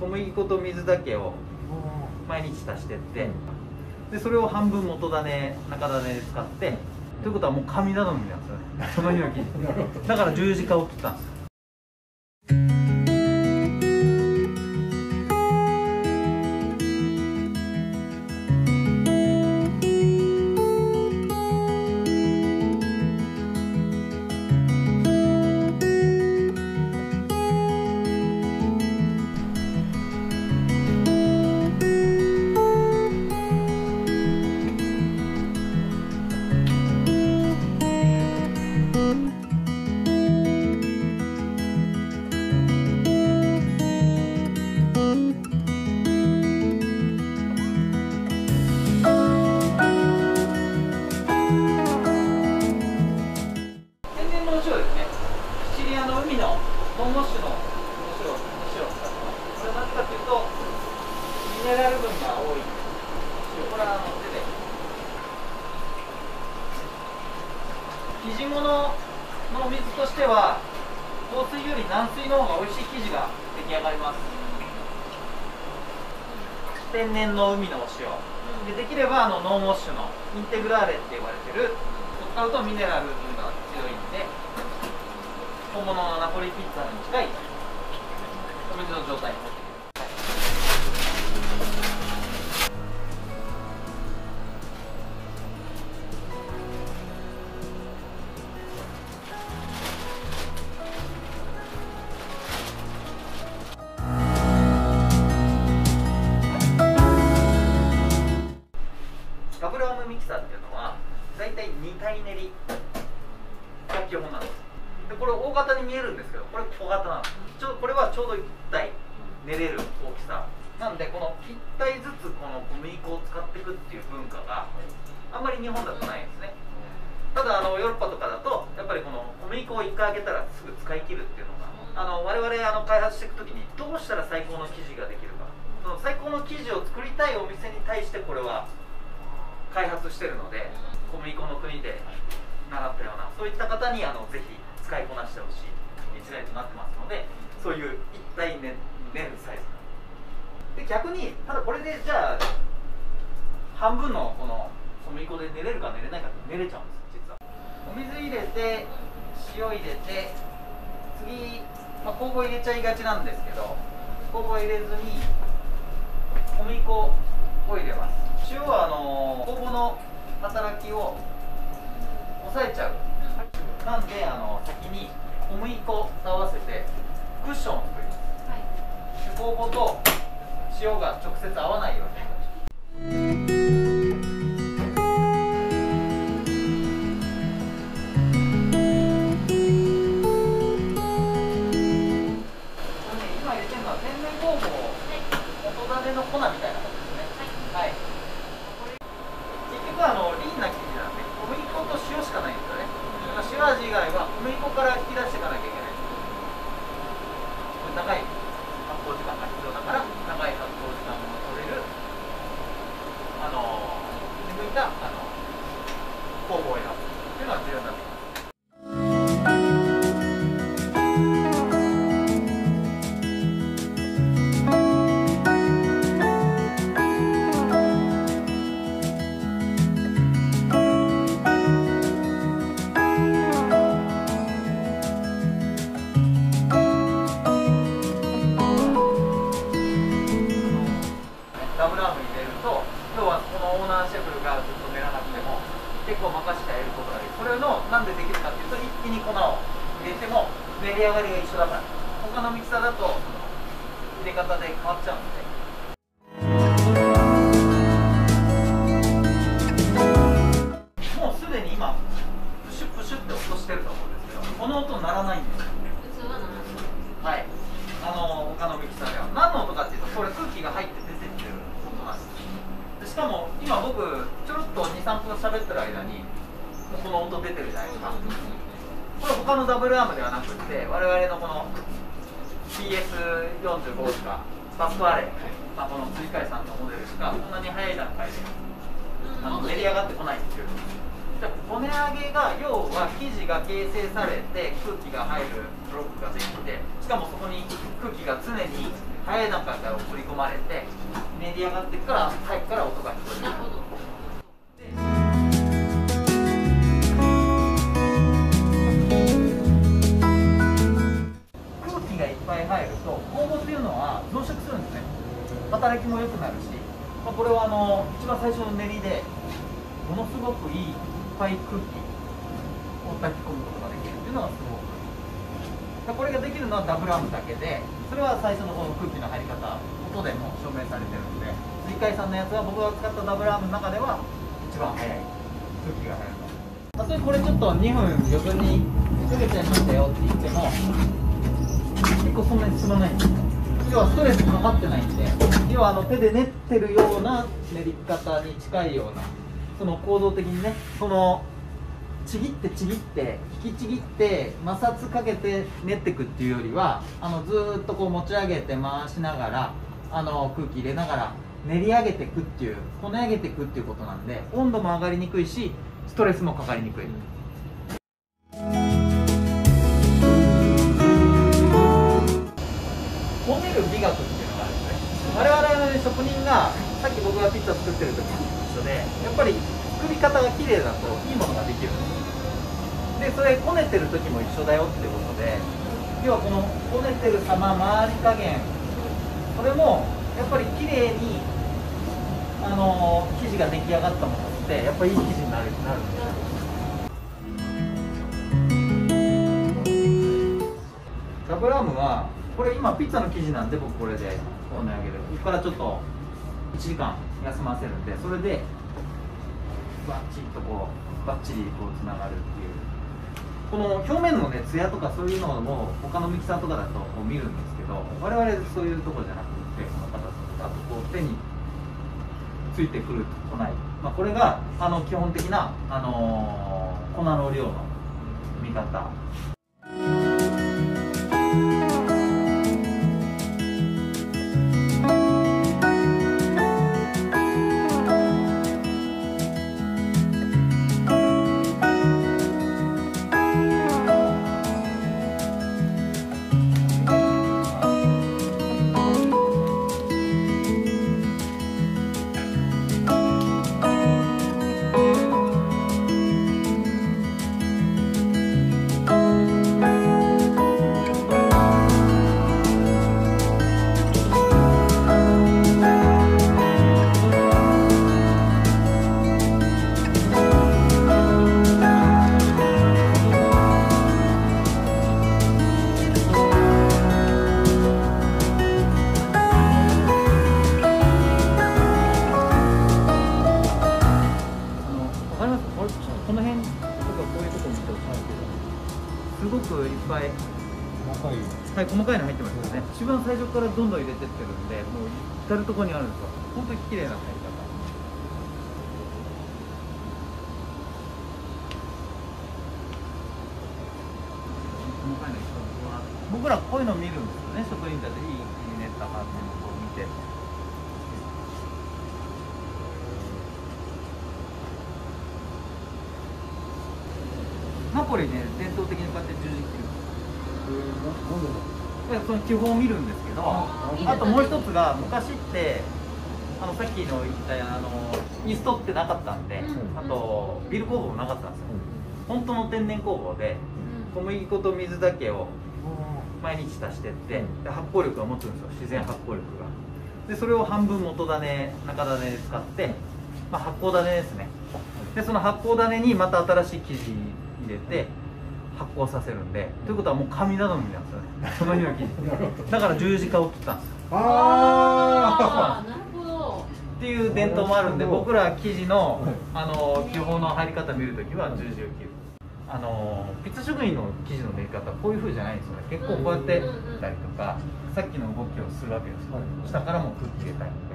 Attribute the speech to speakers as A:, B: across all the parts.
A: 小麦粉と水だけを毎日足してって。でそれを半分元種中種で使って。ということはもう神頼みなんですよね。その日の生地だから十字架を切ったんです地が出来上がります。天然の海のお塩。でできればあのノンモッシュのインテグラーレって呼ばれてる使うとミネラル分が強いんで本物のナポリピッツァに近いお水の状態に2体練りが基本なんです。でこれ大型に見えるんですけどこれ小型なんです。ちょこれはちょうど1体練れる大きさ。なんでこの1体ずつこの小麦粉を使っていくっていう文化があんまり日本だとないんですね。ただあのヨーロッパとかだとやっぱりこの小麦粉を1回揚げたらすぐ使い切るっていうのがあの我々あの開発していく時にどうしたら最高の生地ができるか。その最高の生地を作りたいお店に対してこれは開発してるので小麦粉の国で習ったようなそういった方にあのぜひ使いこなしてほしい一台となってますのでそういう一体練るサイズ。で逆にただこれでじゃあ半分のこの小麦粉で練れるか練れないかって練れちゃうんです実は。お水入れて塩入れて次、まあ、酵母入れちゃいがちなんですけど酵母入れずに小麦粉を入れます。塩はあの酵母の働きを抑えちゃう。なんであの先に小麦粉と合わせてクッションを作ります。で酵母と塩が直接合わないように。は天然酵母元種の粉みたいな形ですねはいこれ結局あのリンな生地なんで小麦粉と塩しかないんですよね以外は小麦粉から引き出していかなきゃいけない。高い入れても練り上がりが一緒だから。他のミキサーだと入れ方で変わっちゃうんで。もうすでに今プシュプシュって音してると思うんですけどこの音鳴らないんですよ。はい、あの他のミキサーでは。何の音かっていうとこれ空気が入って出てってる音なんです。でしかも今僕ちょろっと23分喋ってる間にこの音出てるじゃないですかこれ他のダブルアームではなくって我々のこの PS45 とかバストアレイ、まあ、この追加さんのモデルしかこんなに早い段階であの練り上がってこないんですけどじゃあこね揚げが要は生地が形成されて空気が入るブロックができてしかもそこに空気が常に早い段階から送り込まれて練り上がってから入から音が聞こえるいっぱい入ると酵母っていうのは増殖するんですね。働きも良くなるし、まあ、これはあの一番最初の練りでものすごくいいいっぱい空気を炊き込むことができるっていうのがすごくこれができるのはダブルアームだけでそれは最初のこの空気の入り方音でも証明されてるんで水海さんのやつは僕が使ったダブルアームの中では一番早い空気が入る。たとえこれちょっと2分余分に溶けちゃいましたよって言っても結構そんなに進まない。んですよ要はストレスかかってないんで。要はあの手で練ってるような練り方に近いようなその構造的にね。そのちぎってちぎって引きちぎって摩擦かけて練っていくっていうよりはあのずっとこう持ち上げて回しながらあの空気入れながら練り上げていくっていうこね上げていくっていうことなんで温度も上がりにくいしストレスもかかりにくい、がさっき僕がピッツァ作ってる時に一緒でやっぱり作り方が綺麗だといいものができる。んでそれこねてる時も一緒だよってことで要はこのこねてる様回り加減。これもやっぱり綺麗にあの生地が出来上がったものってやっぱりいい生地になるなるんですよ。ダブルアームはこれ今ピッツァの生地なんで僕これでこね上げる。ここからちょっと1時間休ませるんでそれでバッチリとこうバッチリこうつながるっていう。この表面のねツヤとかそういうのも他のミキサーとかだとこう見るんですけど我々そういうとこじゃなくてこの形あとこう手についてくるとない、まあ、これがあの基本的な、あのー粉の量の見方。最初からどんどん入れてってるんで、もう至る所にあるんですよ。本当に綺麗な入り方。僕らこういうの見るんですよね。職人たちいいいいねったかっていうのをこう見て。ナポリね、伝統的にこうやって十字切る。でその基本を見るんですけど
B: あ
A: あともう一つが昔ってあのさっきの言ったあのイーストってなかったんで、
B: うん。
A: あとビール工房もなかったんですよ。本当の天然工房で小麦粉と水だけを毎日足してってで発酵力が持つんですよ自然発酵力が。でそれを半分元種中種で使って、まあ、発酵種ですね。でその発酵種にまた新しい生地入れて発酵させるんでということはもう紙などみなんですよね。その日の生地 だから十字架を切ったんですよ。
C: あ
B: あーなるほど。
A: っていう伝統もあるんで僕ら生地の
C: はい。
A: あの基本の入り方見るときは十字を切る。あのピッツァ職人の生地の練り方はこういう風じゃないんですよね。結構こうやってたりとかさっきの動きをするわけです。よ
C: はい。
A: 下からも空気入れたりとか。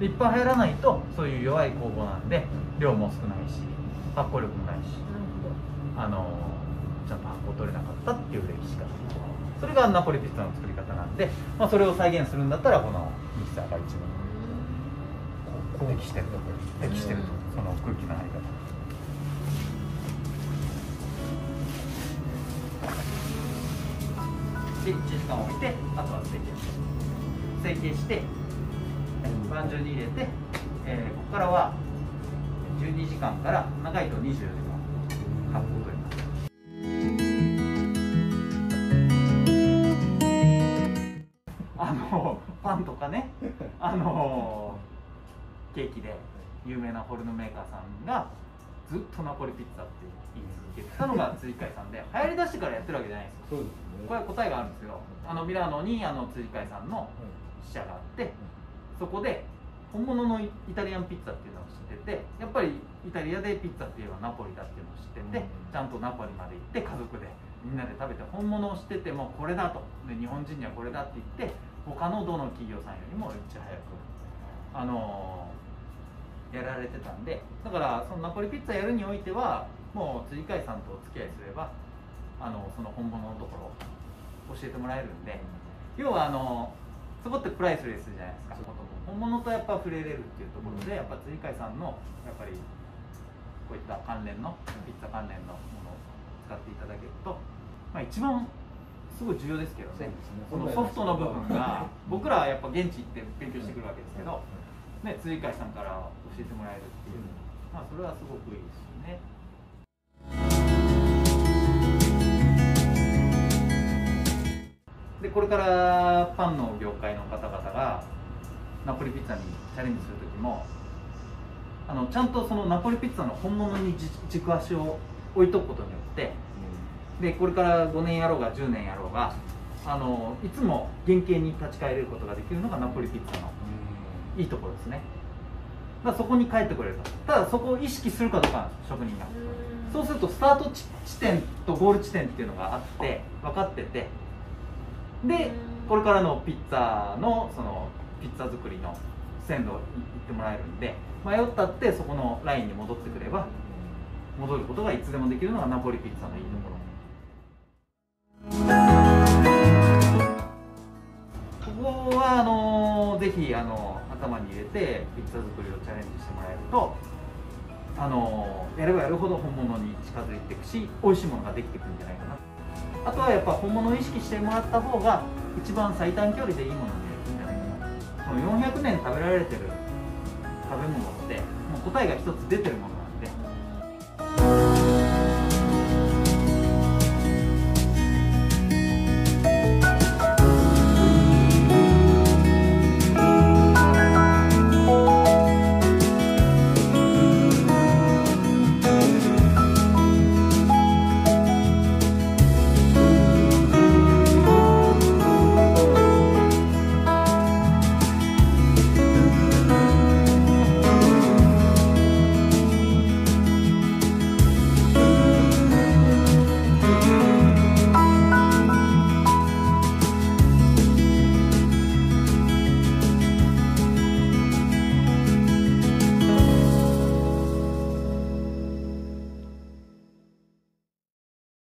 A: でいっぱい入らないとそういう弱い酵母なんで量も少ないし発酵力もないし。あのちゃんと箱を取れなかったっていう歴史がそれがナポリピッツァの作り方なんで、まあ、それを再現するんだったらこのミキサーが一番適してると。適してると。その空気の入り方。で1時間置いてあとは成形成形して盤中に入れて、えー、ここからは12時間から長いと24時間発酵というパンとかね あのケーキで有名なホルヌメーカーさんがずっとナポリピッツァって言い続けてたのが辻海さんで 流行りだしてからやってるわけじゃないんですよ。
C: そうですね。
A: これは答えがあるんですけどあのミラノにあの辻海さんの支社があってそこで本物のイタリアンピッツァっていうのを知っててやっぱりイタリアでピッツァっていえばナポリだっていうのを知ってて、
C: うん。
A: ちゃんとナポリまで行って家族でみんなで食べて本物を知っててもこれだと。で日本人にはこれだって言って他のどの企業さんよりもいち早くあのやられてたんでだからそのナポリピッツァやるにおいてはもう辻海さんとお付き合いすればあのその本物のところを教えてもらえるんで要はあのそこってプライスレスじゃないですか。本物とやっぱ触れれるっていうところで、やっぱ辻海さんのやっぱりこういった関連のピッツァ関連のものを使っていただけると、まあ、一番すごい重要ですけどね。そのソフトの部分が僕らはやっぱ現地行って勉強してくるわけですけど、ね、辻海さんから教えてもらえるっていう、まあ、それはすごくいいですよね。でこれからパンの業界の方々がナポリピッツァにチャレンジする時もあのちゃんとそのナポリピッツァの本物にじ軸足を置いとくことによってでこれから5年やろうが10年やろうがあのいつも原型に立ち返れることができるのがナポリピッツァのいいところですね。だそこに帰ってこれると。ただそこを意識するかどうか職人がそうするとスタート地地点とゴール地点っていうのがあって分かってて。でこれからのピッツァのそのピッツァ作りの線路に行ってもらえるんで迷ったってそこのラインに戻ってくれば戻ることがいつでもできるのがナポリピッツァのいいところぜひあの頭に入れてピッツァ作りをチャレンジしてもらえるとあのやればやるほど本物に近づいていくし美味しいものができてくるんじゃないかな。あとはやっぱ本物を意識してもらった方が一番最短距離でいいものにいいんじゃないかな。その400年食べられてる食べ物ってもう答えが一つ出てるもの